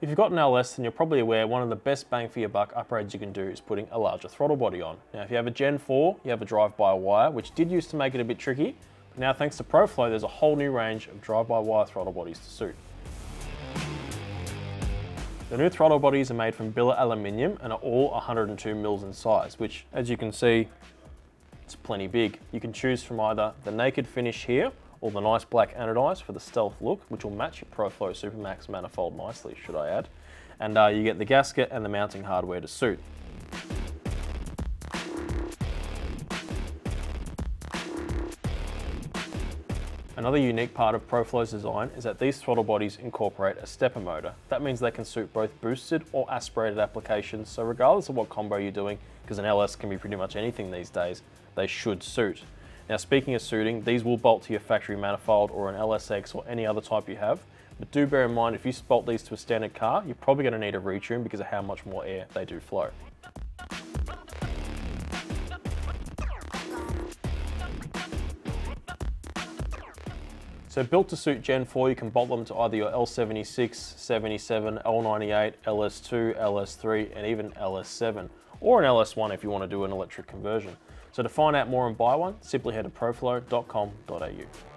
If you've got an LS, then you're probably aware one of the best bang for your buck upgrades you can do is putting a larger throttle body on. Now, if you have a Gen 4, you have a drive-by-wire, which did used to make it a bit tricky, but now thanks to ProFlow, there's a whole new range of drive-by-wire throttle bodies to suit. The new throttle bodies are made from billet aluminium and are all 102 mils in size, which as you can see, it's plenty big. You can choose from either the naked finish here or the nice black anodized for the stealth look, which will match your ProFlow Supermax manifold nicely, should I add. And uh, you get the gasket and the mounting hardware to suit. Another unique part of ProFlow's design is that these throttle bodies incorporate a stepper motor. That means they can suit both boosted or aspirated applications, so regardless of what combo you're doing, because an LS can be pretty much anything these days, they should suit. Now speaking of suiting, these will bolt to your factory manifold or an LSX or any other type you have, but do bear in mind if you bolt these to a standard car, you're probably going to need a retune because of how much more air they do flow. So built to suit Gen 4, you can bolt them to either your L76, 77, L98, LS2, LS3, and even LS7, or an LS1 if you want to do an electric conversion. So to find out more and buy one, simply head to proflow.com.au.